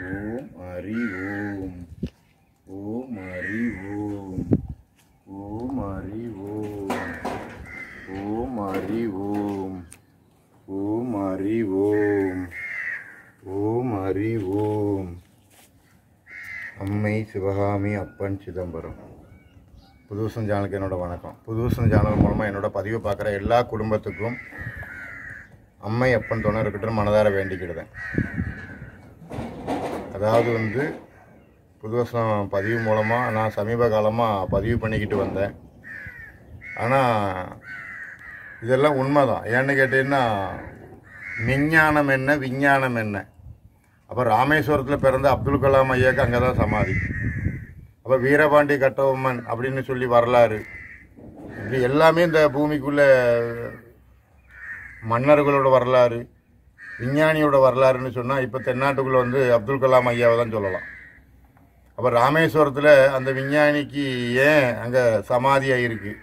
ஓம் ஹரி ஓம். ஓம் ஹரி ஓம். ஓம் ஹரி ஓம். ஓம் ஹரி ஓம். ஓம் ஹரி ஓம். ஓம் ஹரி ஓம். அம்மை சிவகாமி அப்பன் சிதம்பரம். புதுசன் சேனலுக்கு என்னோட வணக்கம். புதுசன் சேனல் மூலமாக என்னோடய பதிவை பார்க்குற எல்லா குடும்பத்துக்கும் அம்மை அப்பன் துணை இருக்கட்டும் மனதார வேண்டிக்கிடுதேன் அதாவது வந்து புதுவசனம் பதிவு மூலமாக நான் சமீப காலமாக பதிவு பண்ணிக்கிட்டு வந்தேன். ஆனால் இதெல்லாம் உண்மை தான் ஏன்னு கேட்டீங்கன்னா விஞ்ஞானம் என்ன விஞ்ஞானம் என்ன? அப்போ ராமேஸ்வரத்தில் பிறந்த அப்துல் கலாம் ஐயாக்கு அங்கே தான் சமாதி. அப்போ வீரபாண்டி கட்டபொம்மன் அப்படின்னு சொல்லி வரலாறு. இப்படி எல்லாமே இந்த பூமிக்குள்ளே மன்னர்களோட வரலாறு. விஞ்ஞானியோட வரலாறுன்னு சொன்னால் இப்போ தென்னாட்டுக்குள்ளே வந்து அப்துல் கலாம் ஐயாவை தான் சொல்லலாம். அப்போ ராமேஸ்வரத்தில் அந்த விஞ்ஞானிக்கு ஏன் அங்கே சமாதியாக இருக்குது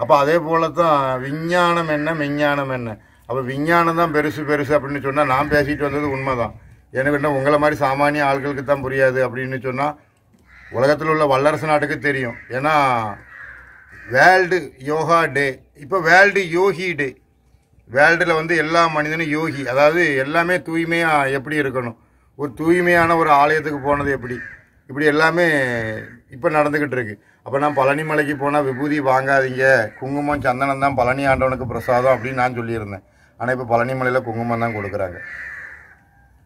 அப்போ அதே போல தான் விஞ்ஞானம் என்ன விஞ்ஞானம் என்ன? அப்போ விஞ்ஞானம் தான் பெருசு பெருசு அப்படின்னு சொன்னால் நான் பேசிட்டு வந்தது உண்மை தான் எனக்கு என்ன உங்களை மாதிரி சாமானிய ஆட்களுக்கு தான் புரியாது அப்படின்னு சொன்னால் உலகத்தில் உள்ள வல்லரசு நாட்டுக்கு தெரியும். ஏன்னா வேர்ல்டு யோகா டே இப்போ வேர்ல்டு யோகி டே வேர்ல்டில் வந்து எல்லா மனிதனும் யோகி. அதாவது எல்லாமே தூய்மையாக எப்படி இருக்கணும்? ஒரு தூய்மையான ஒரு ஆலயத்துக்கு போனது எப்படி? இப்படி எல்லாமே இப்போ நடந்துக்கிட்டு இருக்கு. அப்போ நான் பழனி மலைக்கு போனால் விபூதி வாங்காதீங்க. குங்குமம் சந்தனம் தான் பழனி ஆண்டவனுக்கு பிரசாதம் அப்படின்னு நான் சொல்லியிருந்தேன். ஆனால் இப்போ பழனி மலையில் குங்குமம் தான் கொடுக்குறாங்க.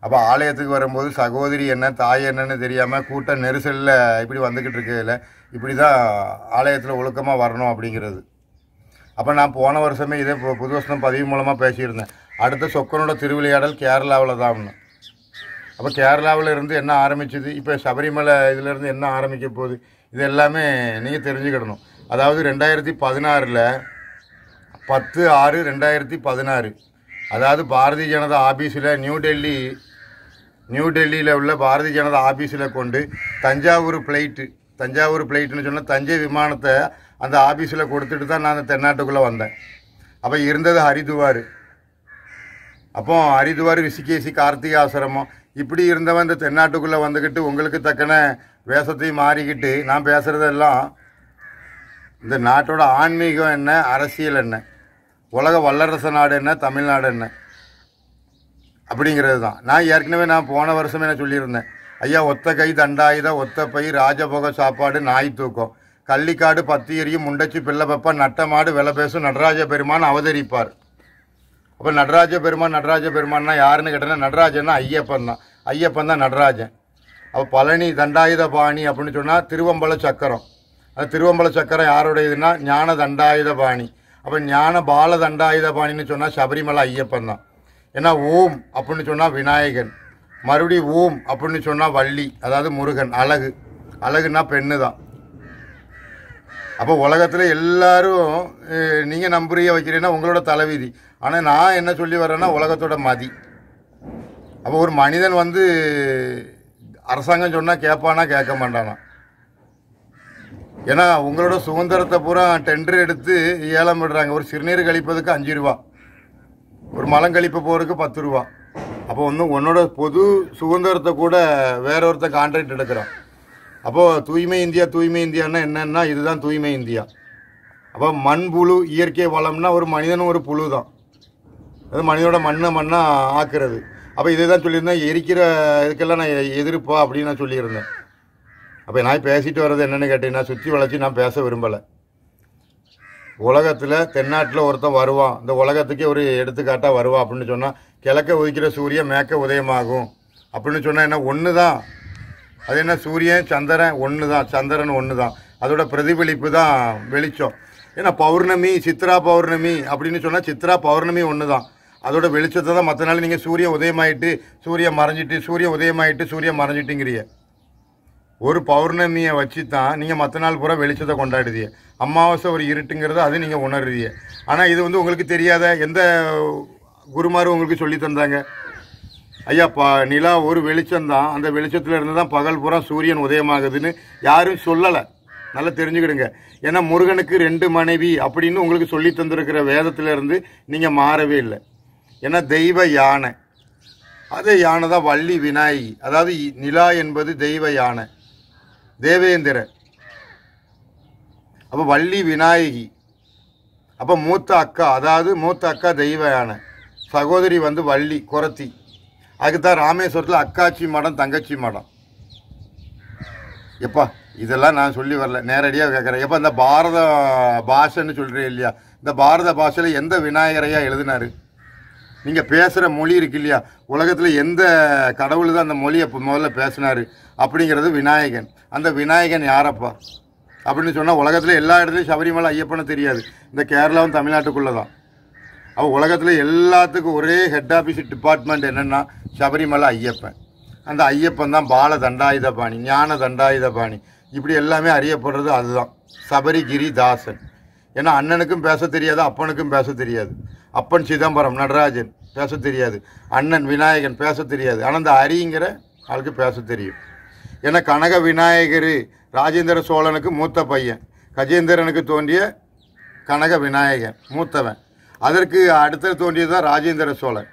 அப்போ ஆலயத்துக்கு வரும்போது சகோதரி என்ன தாய் என்னன்னு தெரியாமல் கூட்ட நெரிசலில் இப்படி வந்துக்கிட்டு இருக்கையில் இப்படி தான் ஆலயத்தில் ஒழுக்கமாக வரணும் அப்படிங்கிறது. அப்போ நான் போன வருஷமே இதே பு- புது வருஷம் பதிவு மூலமாக பேசியிருந்தேன். அடுத்த சொக்கனோட திருவிளையாடல் கேரளாவில் தான் அப்போ கேரளாவில் இருந்து என்ன ஆரம்பிச்சது? இப்போ சபரிமலை இதிலேருந்து என்ன ஆரம்பிக்க போகுது? இது எல்லாமே நீங்கள் தெரிஞ்சுக்கிடணும். அதாவது ரெண்டாயிரத்தி பதினாறில் பத்து ஆறு ரெண்டாயிரத்தி பதினாறு. அதாவது பாரதிய ஜனதா ஆபீஸில் நியூ டெல்லி நியூ டெல்லியில் உள்ள பாரதிய ஜனதா ஆபீஸில் கொண்டு தஞ்சாவூர் பிளைட்டு தஞ்சாவூர் பிளைட்டுன்னு சொன்னால் தஞ்சை விமானத்தை அந்த ஆபீஸில் கொடுத்துட்டு தான் நான் அந்த தென்னாட்டுக்குள்ளே வந்தேன். அப்போ இருந்தது ஹரிதுவார். அப்போ ஹரிதுவார் ரிஷிகேசி கார்த்திகை ஆசிரமம் இப்படி இருந்தவன் இந்த தென்னாட்டுக்குள்ளே வந்துக்கிட்டு உங்களுக்கு தக்கன வேஷத்தையும் மாறிக்கிட்டு நான் பேசுகிறதெல்லாம் இந்த நாட்டோட ஆன்மீகம் என்ன அரசியல் என்ன உலக வல்லரசு நாடு என்ன தமிழ்நாடு என்ன அப்படிங்கிறது தான். நான் ஏற்கனவே நான் போன வருஷமே நான் சொல்லியிருந்தேன் ஐயா ஒத்த கை தண்டாயுதம் ஒத்த பை ராஜபோக சாப்பாடு நாய் தூக்கம். கள்ளிக்காடு பத்து எரியும் முண்டச்சி பிள்ளை பப்பா வெலை பேசும் நடராஜ பெருமான் அவதரிப்பார். அப்போ நடராஜ பெருமான் நடராஜ பெருமான்னா யாருன்னு கேட்டேன்னா நடராஜன்னா ஐயப்பன் தான். ஐயப்பன் தான் நடராஜன். அப்போ பழனி தண்டாயுத பாணி அப்படின்னு சொன்னால் திருவம்பல சக்கரம். அது திருவம்பல சக்கரம் யாருடையதுன்னா ஞான தண்டாயுத பாணி. அப்போ ஞான பால தண்டாயுத பாணின்னு சொன்னால் சபரிமலை ஐயப்பன் தான். ஏன்னா ஓம் அப்படின்னு சொன்னால் விநாயகன். மறுபடி ஓம் அப்படின்னு சொன்னால் வள்ளி அதாவது முருகன் அழகு. அழகுன்னா பெண்ணு தான். அப்போ உலகத்தில் எல்லாரும் நீங்கள் நம்புறிய வைக்கிறீங்கன்னா உங்களோட தலைவிதி. ஆனால் நான் என்ன சொல்லி வரேன்னா உலகத்தோட மதி. அப்போ ஒரு மனிதன் வந்து அரசாங்கம் சொன்னால் கேட்பானா கேட்க மாட்டானா? ஏன்னா உங்களோட சுதந்திரத்தை பூரா டெண்டர் எடுத்து ஏலம் விடுறாங்க. ஒரு சிறுநீர் கழிப்பதுக்கு அஞ்சு ரூபா. ஒரு மலம் கழிப்பு போகிறதுக்கு பத்து ரூபா. அப்போ ஒன்று உன்னோட பொது சுதந்திரத்தை கூட வேற ஒருத்தன் கான்ட்ராக்ட் எடுக்கிறான். அப்போது தூய்மை இந்தியா தூய்மை இந்தியான்னா என்னன்னா இதுதான் தூய்மை இந்தியா. அப்போ மண் புழு இயற்கை வளம்னா ஒரு மனிதனும் ஒரு புழு தான் அது மனிதனோட மண்ணை மண்ணாக ஆக்குறது. அப்போ இதை தான் சொல்லியிருந்தேன் எரிக்கிற இதுக்கெல்லாம் நான் எதிர்ப்பா அப்படின்னு நான் சொல்லியிருந்தேன். அப்போ நான் பேசிட்டு வர்றது என்னென்னு கேட்டீங்கன்னா சுற்றி வளைச்சி நான் பேச விரும்பலை. உலகத்தில் தென்னாட்டில் ஒருத்தன் வருவான். இந்த உலகத்துக்கே ஒரு எடுத்துக்காட்டாக வருவான் அப்படின்னு சொன்னால் கிழக்க உதிக்கிற சூரியன் மேக்க உதயமாகும். அப்படின்னு சொன்னால் என்ன ஒன்று தான் அது என்ன சூரியன் சந்திரன் ஒன்று தான் சந்திரன் ஒன்று தான் அதோட பிரதிபலிப்பு தான் வெளிச்சம். ஏன்னா பௌர்ணமி சித்ரா பௌர்ணமி அப்படின்னு சொன்னால் சித்ரா பௌர்ணமி ஒன்று தான் அதோட வெளிச்சத்தை தான் மற்ற நாள் நீங்கள் சூரியன் உதயமாயிட்டு சூரியன் மறைஞ்சிட்டு சூரியன் உதயமாயிட்டு சூரியன் மறைஞ்சிட்டுங்கிறிய. ஒரு பௌர்ணமியை வச்சு தான் நீங்கள் மற்ற நாள் பூரா வெளிச்சத்தை கொண்டாடுதிய. அமாவாசை ஒரு இருட்டுங்கிறத அது நீங்கள் உணர்றீங்க ஆனால் இது வந்து உங்களுக்கு தெரியாத எந்த குருமாரும் உங்களுக்கு சொல்லி தந்தாங்க? ஐயா ப நிலா ஒரு வெளிச்சம் தான் அந்த வெளிச்சத்துல இருந்து தான் பகல் பூரா சூரியன் உதயமாகுதுன்னு யாரும் சொல்லலை. நல்லா தெரிஞ்சுக்கிடுங்க. ஏன்னா முருகனுக்கு ரெண்டு மனைவி அப்படின்னு உங்களுக்கு சொல்லி தந்திருக்கிற வேதத்துல இருந்து நீங்கள் மாறவே இல்லை. ஏன்னா தெய்வ யானை. அதே யானை தான் வள்ளி விநாயகி. அதாவது இ- நிலா என்பது தெய்வ யானை. தேவேந்திரன் அப்போ வள்ளி விநாயகி. அப்போ மூத்த அக்கா அதாவது மூத்த அக்கா தெய்வ யானை. சகோதரி வந்து வள்ளி குரத்தி. அதுக்கு தான் ராமேஸ்வரத்தில் அக்காச்சி மடம் தங்கச்சி மடம். எப்பா இதெல்லாம் நான் சொல்லி வரல. நேரடியாக கேட்குறேன் எப்போ இந்த பாரத பாஷைன்னு சொல்கிறேன் இல்லையா? இந்த பாரத பாஷையில் எந்த விநாயகரையாக எழுதினாரு? நீங்கள் பேசுகிற மொழி இருக்கு இல்லையா? உலகத்தில் எந்த கடவுள் தான் அந்த மொழியை இப்போ முதல்ல பேசினார்? அப்படிங்கிறது விநாயகன். அந்த விநாயகன் யாரப்பா? அப்படின்னு சொன்னால் உலகத்தில் எல்லா இடத்துலையும் சபரிமலை ஐயப்பனை தெரியாது. இந்த கேரளாவும் தமிழ்நாட்டுக்குள்ளே தான் அவள் உலகத்தில் எல்லாத்துக்கும் ஒரே ஹெட் ஆஃபீஸ் டிபார்ட்மெண்ட் என்னென்னா சபரிமலை ஐயப்பன். அந்த ஐயப்பன் தான் பால தண்டாயுத பாணி ஞான தண்டாயுத பாணி. இப்படி எல்லாமே அறியப்படுறது அதுதான். சபரிகிரி தாசன். ஏன்னா அண்ணனுக்கும் பேச தெரியாது அப்பனுக்கும் பேச தெரியாது. அப்பன் சிதம்பரம் நடராஜன் பேச தெரியாது. அண்ணன் விநாயகன் பேச தெரியாது. ஆனால் அந்த அரிங்கிற ஆளுக்கு பேச தெரியும். ஏன்னா கனக விநாயகர் ராஜேந்திர சோழனுக்கு மூத்த பையன். கஜேந்திரனுக்கு தோன்றிய கனக விநாயகன் மூத்தவன். அதற்கு அடுத்த தோன்றியது தான் ராஜேந்திர சோழன்.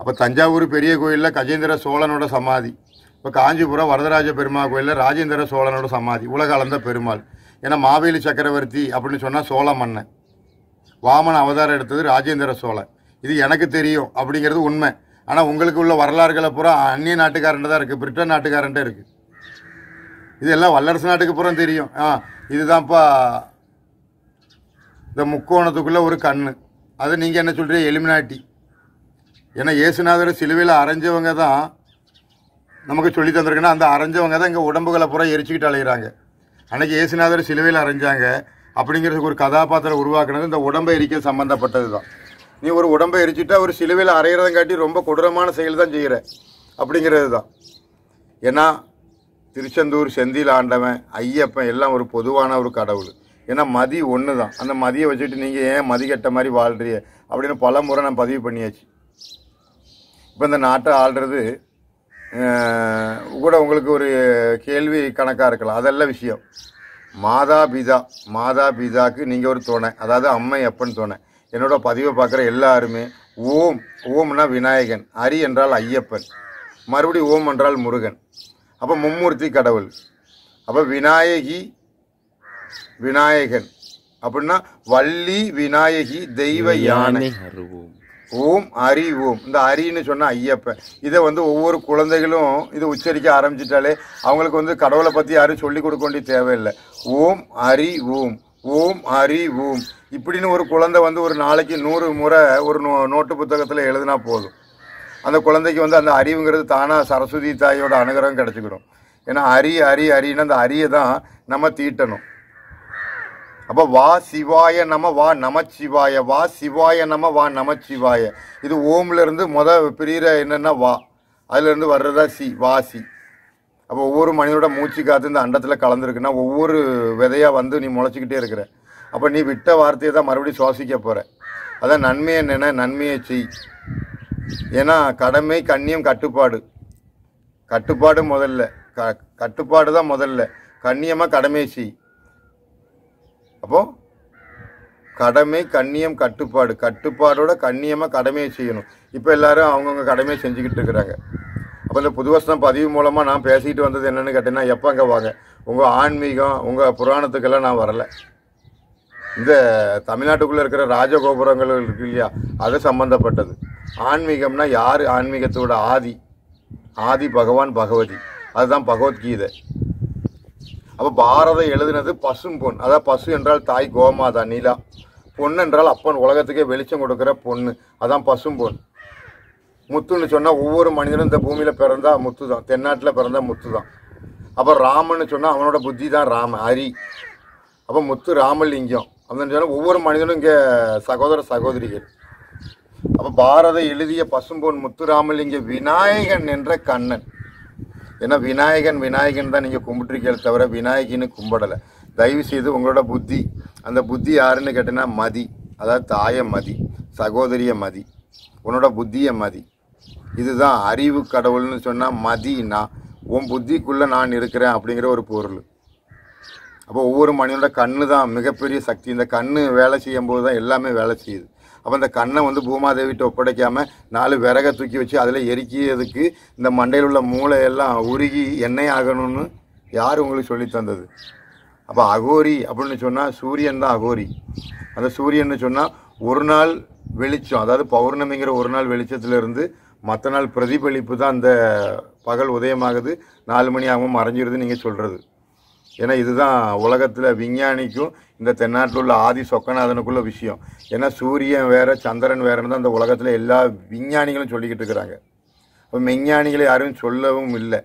அப்போ தஞ்சாவூர் பெரிய கோயிலில் கஜேந்திர சோழனோட சமாதி. இப்போ காஞ்சிபுரம் வரதராஜ பெருமாள் கோயிலில் ராஜேந்திர சோழனோட சமாதி. உலக அளந்த பெருமாள். ஏன்னா மாவேலி சக்கரவர்த்தி அப்படின்னு சொன்னால் சோழ மன்னன். வாமன அவதாரம் எடுத்தது ராஜேந்திர சோழன். இது எனக்கு தெரியும் அப்படிங்கிறது உண்மை. ஆனால் உங்களுக்கு உள்ள வரலாறுகளை பூரா அந்நிய நாட்டுக்காரன்ட்ட தான் இருக்குது பிரிட்டன் நாட்டுக்காரன்ட்ட இருக்குது இதெல்லாம் வல்லரசு நாட்டுக்கு பூரா தெரியும். ஆ இதுதான்ப்பா இந்த முக்கோணத்துக்குள்ளே ஒரு கண் அதை நீங்கள் என்ன சொல்கிறீங்க எலிமினாட்டி ஏன்னா இயேசுநாதர் சிலுவையில் அரைஞ்சவங்க தான் நமக்கு சொல்லி தந்திருக்குன்னா அந்த அரைஞ்சவங்க தான் இங்கே உடம்புகளை பூரா எரிச்சுக்கிட்டு அலைகிறாங்க அன்றைக்கி இயேசுநாதர் சிலுவையில் அரைஞ்சாங்க. அப்படிங்கிறதுக்கு ஒரு கதாபாத்திரம் உருவாக்குனது இந்த உடம்பை எரிக்க சம்மந்தப்பட்டது தான். நீ ஒரு உடம்பை எரிச்சிட்டா ஒரு சிலுவையில் அரைகிறதங்காட்டி ரொம்ப கொடூரமான செயல் தான் செய்கிற அப்படிங்கிறது தான். ஏன்னா திருச்செந்தூர் செந்தில் ஆண்டவன் ஐயப்பன் எல்லாம் ஒரு பொதுவான ஒரு கடவுள். ஏன்னா மதி ஒன்று தான் அந்த மதியை வச்சுட்டு நீங்கள் ஏன் மதி கெட்ட மாதிரி வாழ்றீங்க? அப்படின்னு பல முறை நான் பதிவு பண்ணியாச்சு. இப்போ இந்த நாட்டை ஆள்றது கூட உங்களுக்கு ஒரு கேள்வி கணக்காக இருக்கலாம். அதெல்லாம் விஷயம். மாதா பிதா மாதா பிதாக்கு நீங்கள் ஒரு துணை. அதாவது அம்மை அப்பன் துணை. என்னோட பதிவை பார்க்குற எல்லாருமே ஓம் ஓம்னா விநாயகன். ஹரி என்றால் ஐயப்பன். மறுபடி ஓம் என்றால் முருகன். அப்போ மும்மூர்த்தி கடவுள். அப்போ விநாயகி விநாயகன். அப்படின்னா வள்ளி விநாயகி தெய்வ யானை. ஓம் ஹரி ஓம் இந்த ஹரின்னு சொன்ன ஐயப்பன் இதை வந்து ஒவ்வொரு குழந்தைகளும் இதை உச்சரிக்க ஆரம்பிச்சிட்டாலே அவங்களுக்கு வந்து கடவுளை பற்றி யாரும் சொல்லிக் கொடுக்க வேண்டிய தேவையில்லை. ஓம் ஹரி ஓம் ஓம் ஹரி ஓம் இப்படின்னு ஒரு குழந்தை வந்து ஒரு நாளைக்கு நூறு முறை ஒரு நோ நோட்டு புத்தகத்தில் எழுதினா போதும். அந்த குழந்தைக்கு வந்து அந்த அறிவுங்கிறது தானாக சரஸ்வதி தாயோட அனுகிரகம் கிடச்சிக்கிடும். ஏன்னா அரி அரி அரின்னு அந்த அரியை தான் நம்ம தீட்டணும். அப்போ வா சிவாய நம வா நமச்சிவாய வா சிவாய நம வா நமச்சிவாய. இது ஓம்ல இருந்து முத பிரியிற என்னன்னா வா. அதுல இருந்து வர்றதா சி வாசி அப்போ ஒவ்வொரு மனிதனோட மூச்சு காத்து இந்த அண்டத்தில் கலந்துருக்குன்னா ஒவ்வொரு விதையா வந்து நீ முளைச்சிக்கிட்டே இருக்கிற. அப்போ நீ விட்ட வார்த்தையை தான் மறுபடியும் சுவாசிக்க போற. அதான் நன்மையை நினை நன்மையை செய். ஏன்னா கடமை கண்ணியம் கட்டுப்பாடு. கட்டுப்பாடு முதல்ல. க கட்டுப்பாடு தான் முதல்ல. கண்ணியமாக கடமையை செய். அப்போ கடமை கண்ணியம் கட்டுப்பாடு. கட்டுப்பாடோட கண்ணியமாக கடமையை செய்யணும். இப்போ எல்லாரும் அவங்கவுங்க கடமையை செஞ்சுக்கிட்டு இருக்கிறாங்க. அப்போ இந்த புதுவசனம் பதிவு மூலமாக நான் பேசிக்கிட்டு வந்தது என்னென்னு கேட்டீங்கன்னா எப்போ அங்கே வாங்க? உங்கள் ஆன்மீகம் உங்கள் புராணத்துக்கெல்லாம் நான் வரல. இந்த தமிழ்நாட்டுக்குள்ளே இருக்கிற ராஜகோபுரங்கள் இருக்கு இல்லையா? அது சம்மந்தப்பட்டது ஆன்மீகம்னா யார்? ஆன்மீகத்தோட ஆதி. ஆதி பகவான் பகவதி. அதுதான் பகவத்கீதை. அப்போ பாரதம் எழுதினது பசும் பொன். அதான் பசு என்றால் தாய் கோமாதா நிலா. பொண்ணு என்றால் அப்பன். உலகத்துக்கே வெளிச்சம் கொடுக்குற பொண்ணு அதான் பசும் பொன். முத்துன்னு சொன்னால் ஒவ்வொரு மனிதனும் இந்த பூமியில் பிறந்தா முத்து தான் தென்னாட்டில் பிறந்தா முத்து தான் அப்போ ராமன்னு சொன்னால் அவனோட புத்தி தான் ராம ஹரி. அப்போ முத்து ராமலிங்கம். அப்படின்னு சொன்னால் ஒவ்வொரு மனிதனும் இங்கே சகோதர சகோதரிகள். அப்போ பாரத எழுதிய பசும்பொன் முத்துராமலிங்க விநாயகன் என்ற கண்ணன். ஏன்னா விநாயகன் விநாயகன் தான் நீங்கள் கும்பிட்டுருக்கீங்க தவிர விநாயகின்னு கும்பிடலை. தயவு செய்து உங்களோட புத்தி அந்த புத்தி யாருன்னு கேட்டிங்கன்னா மதி. அதாவது தாய மதி சகோதரிய மதி. உன்னோட புத்திய மதி. இதுதான் அறிவு கடவுள்னு சொன்னால் மதினா. உன் புத்திக்குள்ளே நான் இருக்கிறேன் அப்படிங்கிற ஒரு பொருள். அப்போ ஒவ்வொரு மனிதனோட கண்ணு தான் மிகப்பெரிய சக்தி. இந்த கண்ணு வேலை செய்யும் போது தான் எல்லாமே வேலை செய்யுது. அப்போ அந்த கண்ணை வந்து பூமாதேவிட்ட ஒப்படைக்காமல் நாலு விறகை தூக்கி வச்சு அதில் எரிக்கியதுக்கு இந்த மண்டையில் உள்ள மூளையெல்லாம் உருகி எண்ணெய் ஆகணும்னு யார் உங்களுக்கு சொல்லி தந்தது? அப்போ அகோரி அப்படின்னு சொன்னால் சூரியன் தான் அகோரி. அந்த சூரியன்னு சொன்னால் ஒரு நாள் வெளிச்சம். அதாவது பௌர்ணமிங்கிற ஒரு நாள் வெளிச்சத்துலேருந்து மற்ற நாள் பிரதிபலிப்பு தான் அந்த பகல் உதயமாகுது. நாலு மணி ஆகும் மறைஞ்சிருதுன்னு நீங்கள் சொல்கிறது ஏன்னா இதுதான் உலகத்தில் விஞ்ஞானிக்கும் இந்த தென்னாட்டில் உள்ள ஆதி சொக்கநாதனுக்குள்ள விஷயம். ஏன்னா சூரியன் வேறு சந்திரன் வேறுன்னு தான் அந்த உலகத்தில் எல்லா விஞ்ஞானிகளும் சொல்லிக்கிட்டு இருக்கிறாங்க. இப்போ விஞ்ஞானிகளை யாரும் சொல்லவும் இல்லை.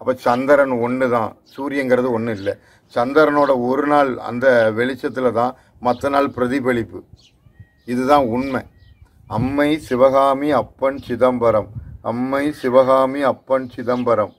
அப்போ சந்திரன் ஒன்று தான் சூரியங்கிறது ஒன்றும் இல்லை. சந்திரனோட ஒரு நாள் அந்த வெளிச்சத்தில் தான் மற்ற நாள் பிரதிபலிப்பு. இதுதான் உண்மை. அம்மை சிவகாமி அப்பன் சிதம்பரம். அம்மை சிவகாமி அப்பன் சிதம்பரம்.